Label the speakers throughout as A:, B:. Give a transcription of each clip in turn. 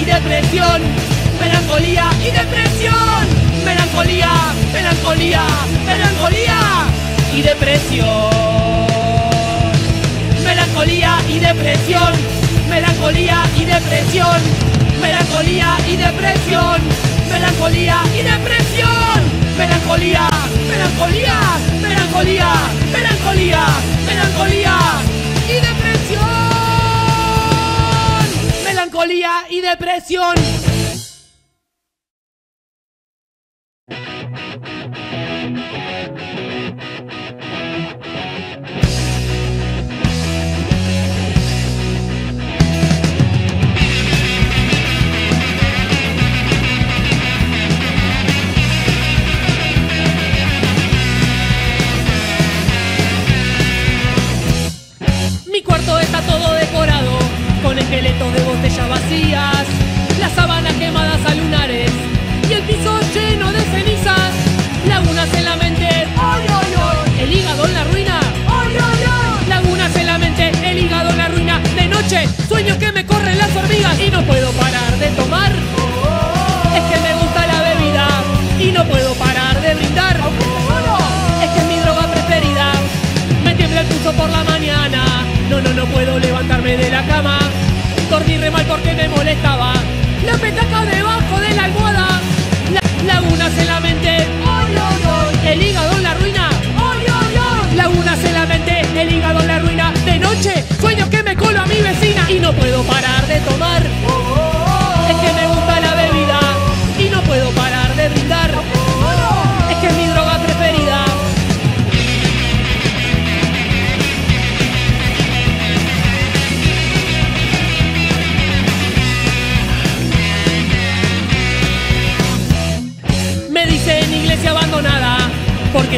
A: y depresión, melancolía y depresión, melancolía, melancolía, melancolía y depresión, melancolía y depresión, melancolía y depresión, melancolía y depresión, melancolía y depresión, melancolía, melancolía, melancolía, melancolía, melancolía. melancolía y depresión. porque me molestaba. La petaca debajo de la almohada, la, lagunas en la mente, el hígado en la ruina, lagunas en la mente, el hígado en la ruina. De noche, sueño que me colo a mi vecina y no puedo parar de tomar.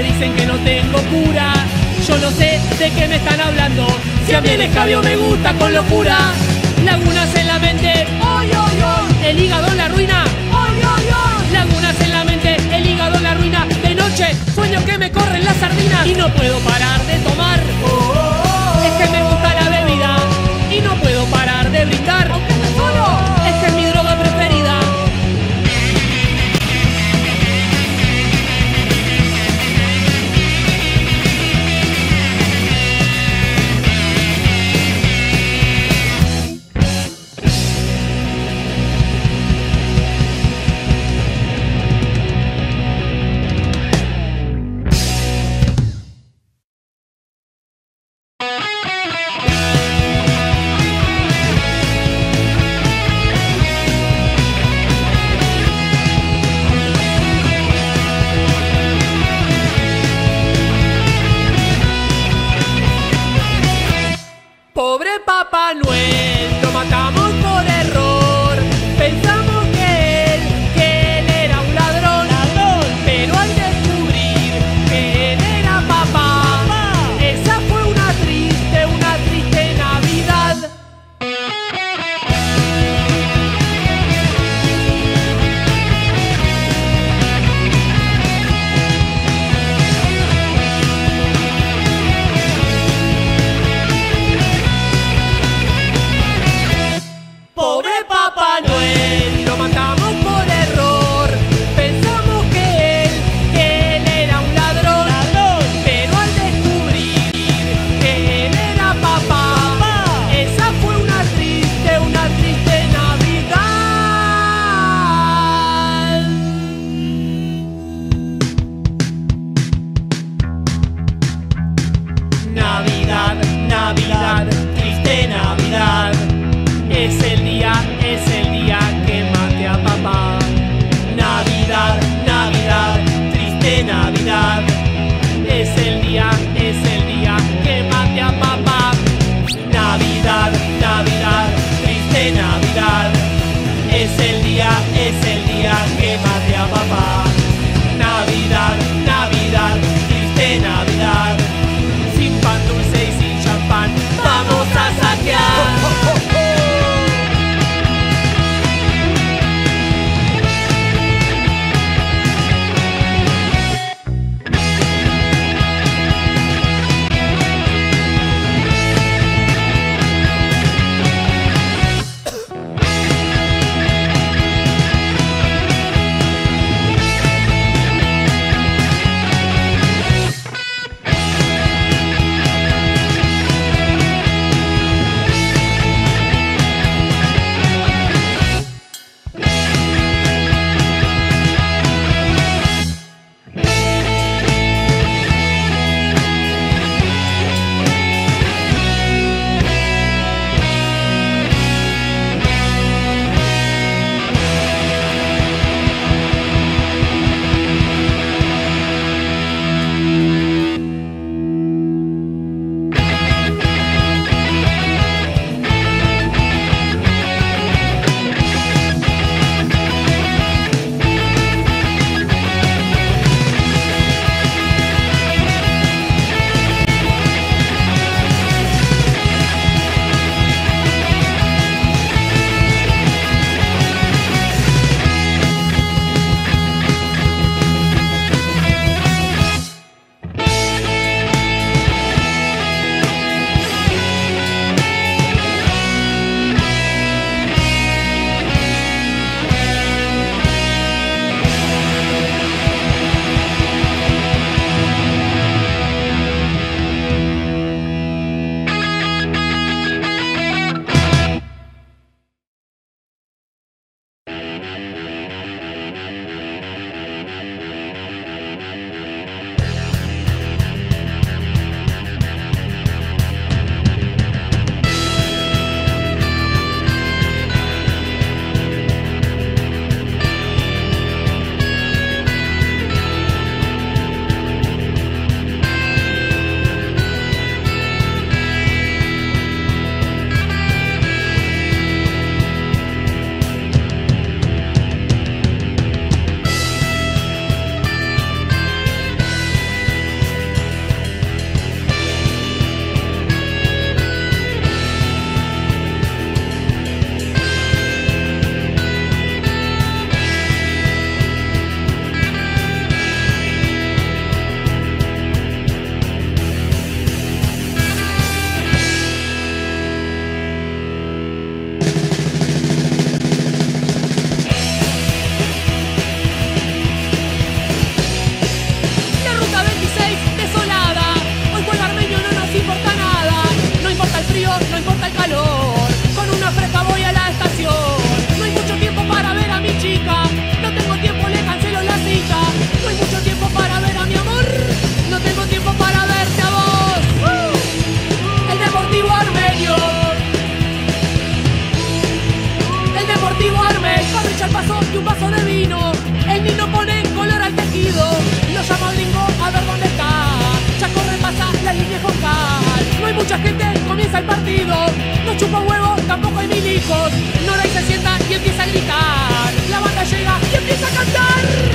A: dicen que no tengo cura. Yo no sé de qué me están hablando. Si a mí el escabio me gusta con locura. Lagunas en la mente, hoy, hoy, hoy. El hígado en la ruina, Mucha gente comienza el partido, no chupa huevos, tampoco hay milicos. Nora y se sienta y empieza a gritar. La banda llega y empieza a cantar.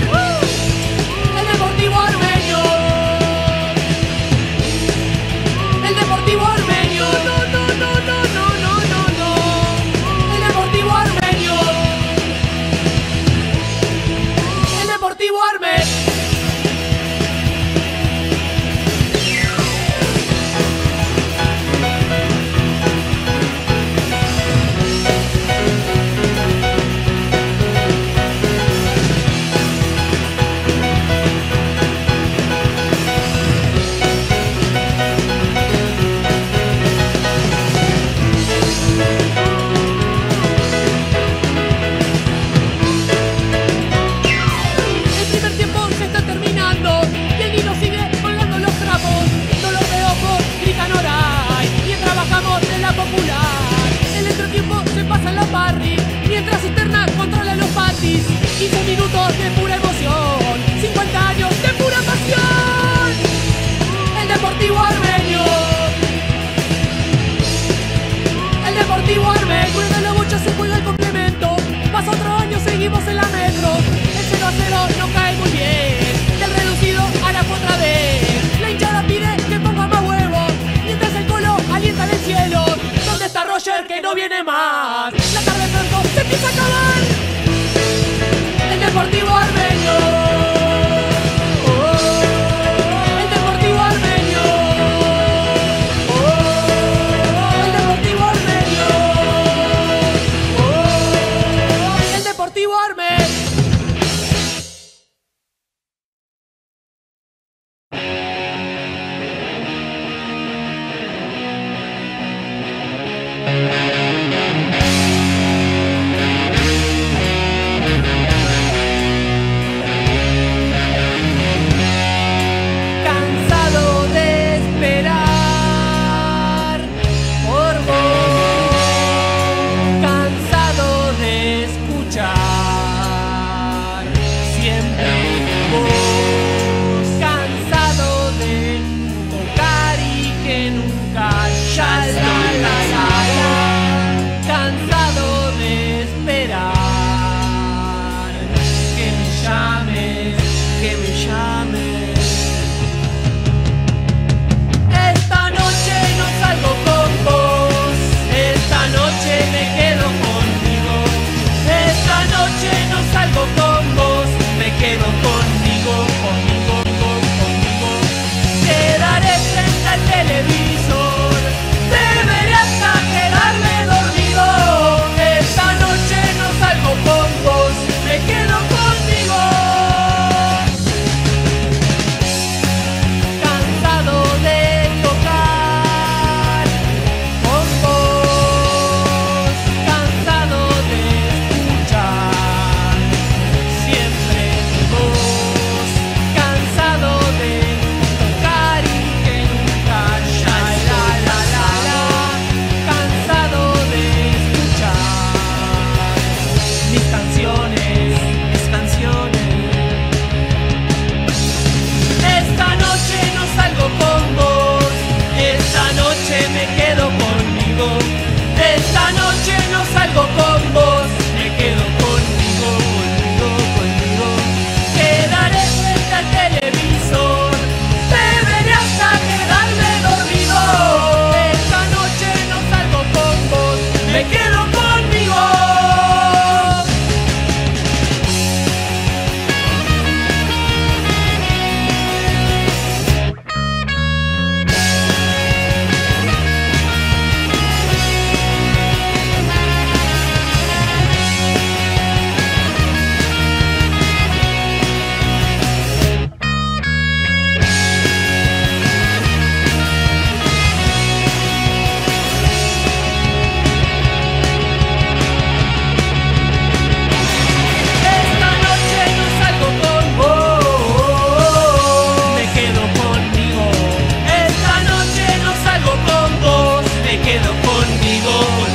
A: conmigo.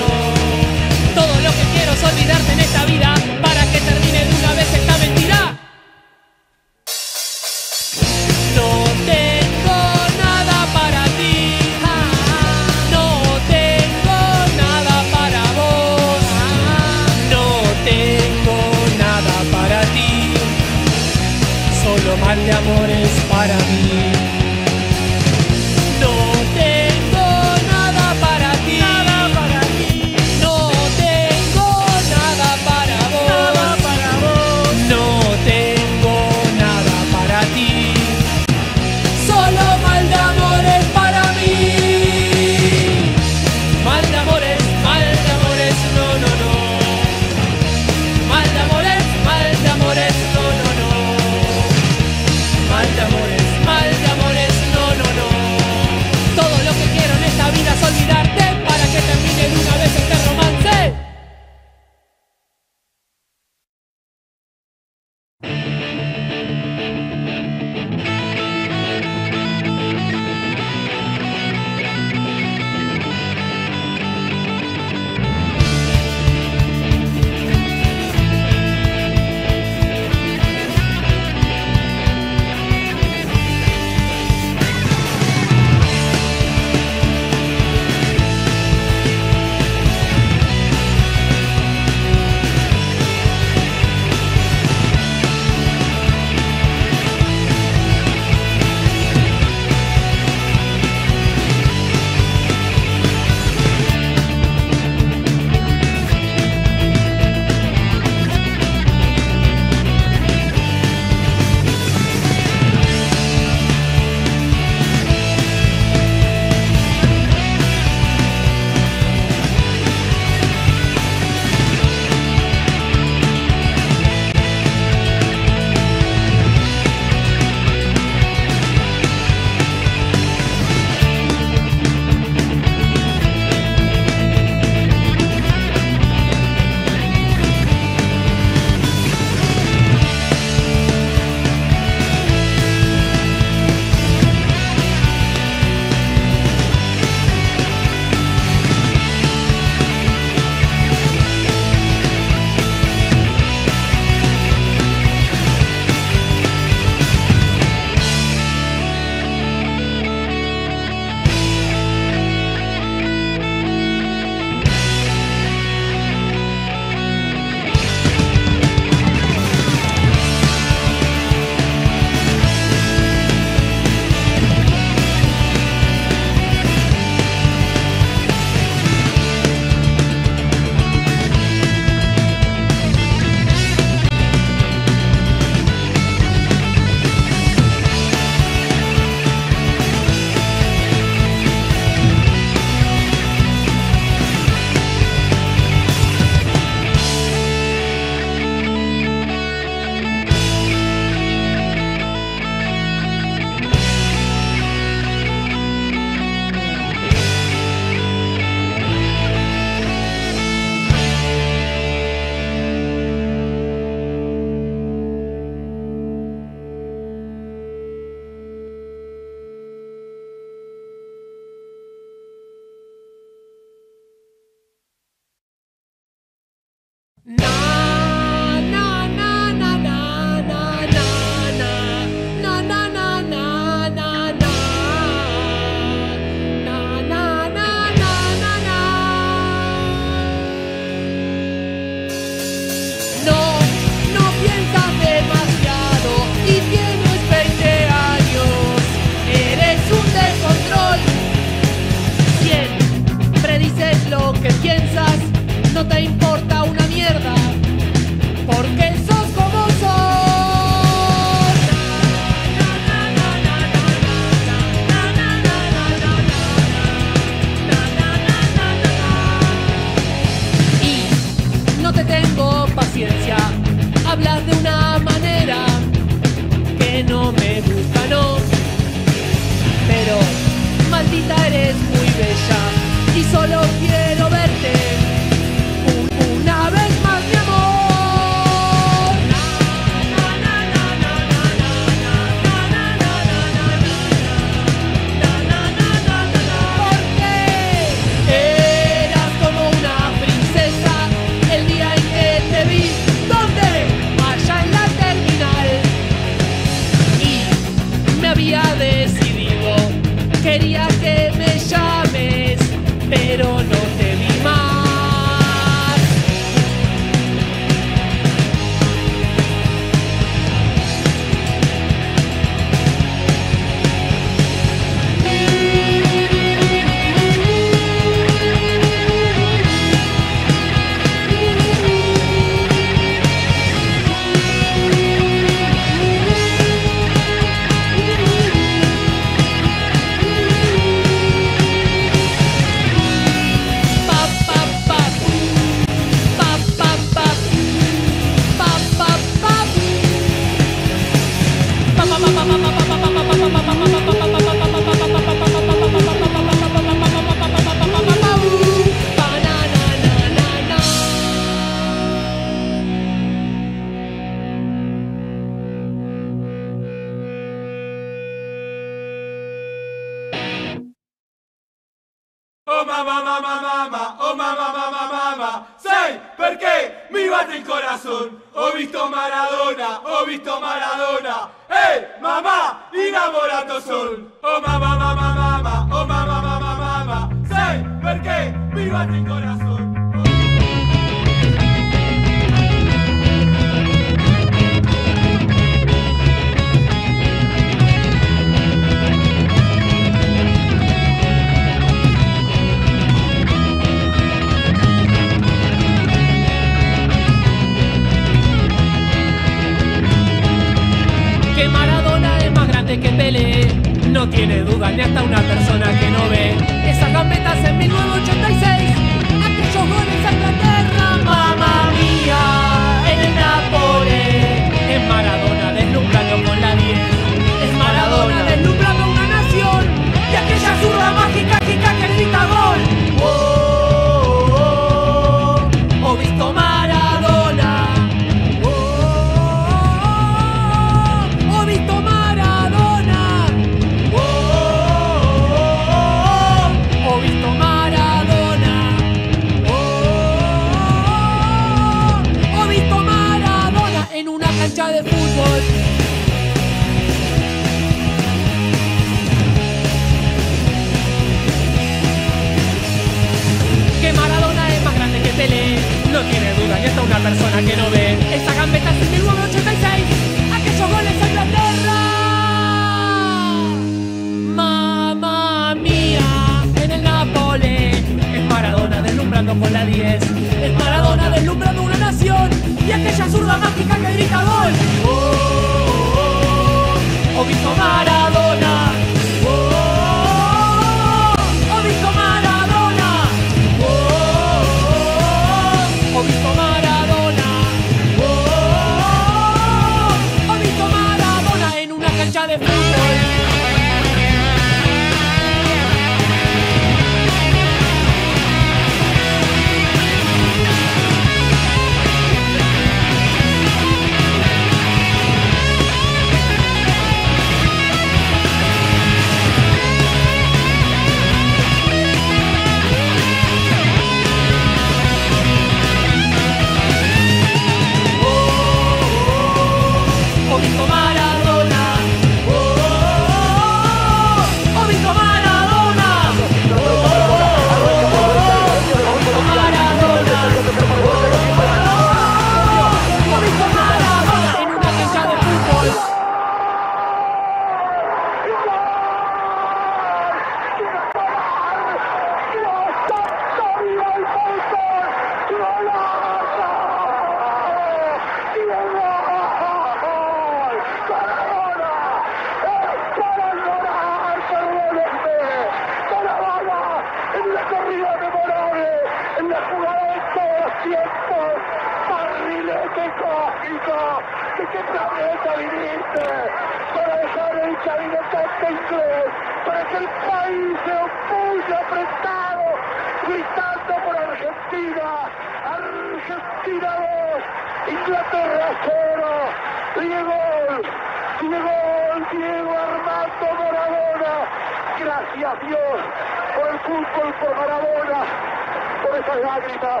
A: esas
B: lágrimas,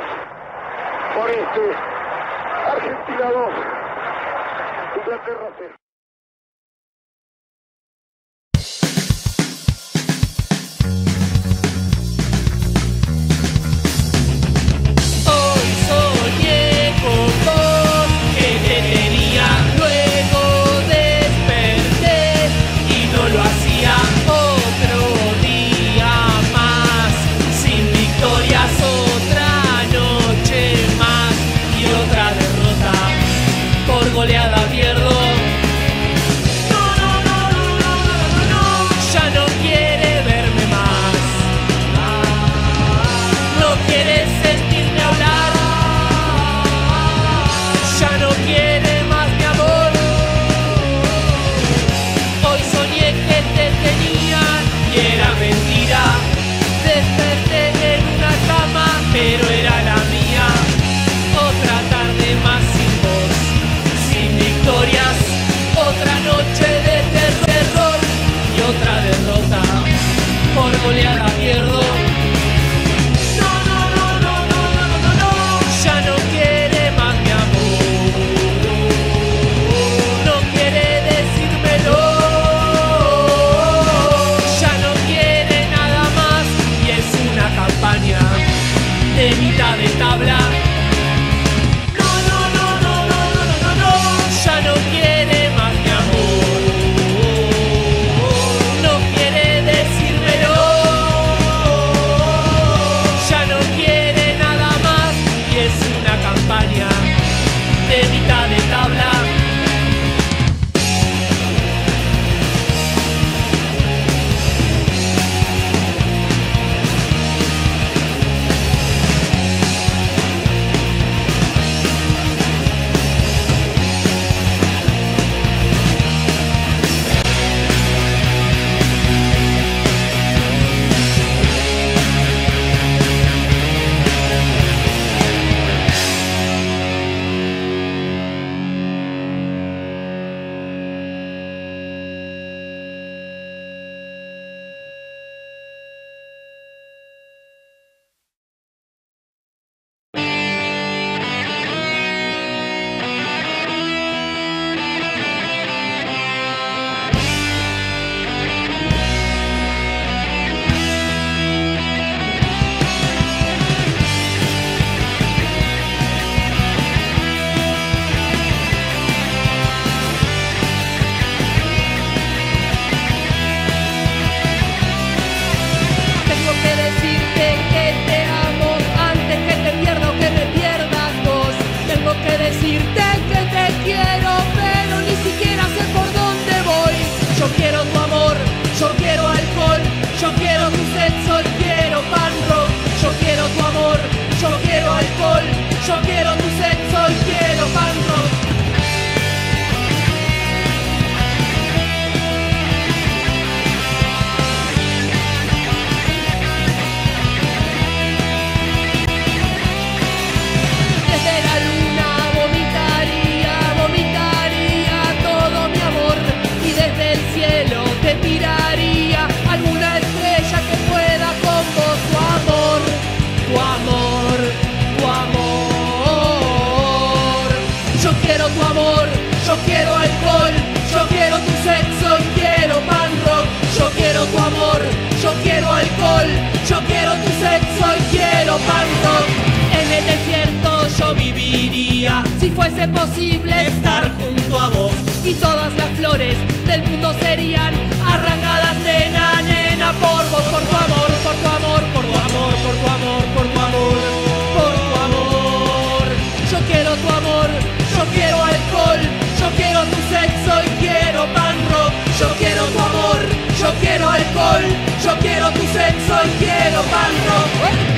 B: por este Argentina 2, Inglaterra 0.
A: si fuese posible estar junto a vos. Y todas las flores del mundo serían arrancadas nena, nena, por vos, por tu amor, por tu amor, por tu amor, por tu amor, por tu amor, por tu amor. Yo quiero tu amor, yo quiero alcohol, yo quiero tu sexo y quiero pan rock. Yo quiero tu amor, yo quiero alcohol, yo quiero tu sexo y quiero pan rock.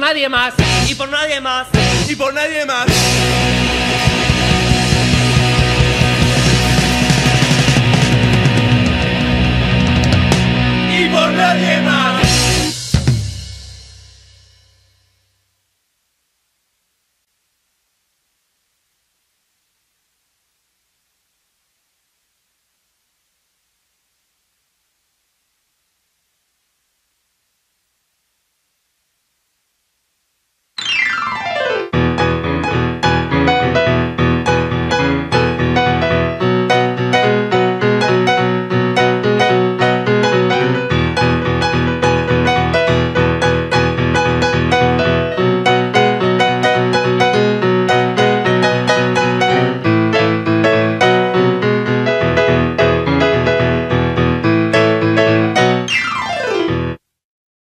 A: nadie más, y por nadie más, y por nadie más. Y por nadie